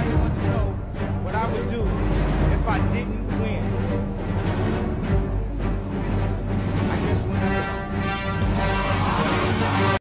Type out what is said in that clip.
Anybody want to know what I would do if I didn't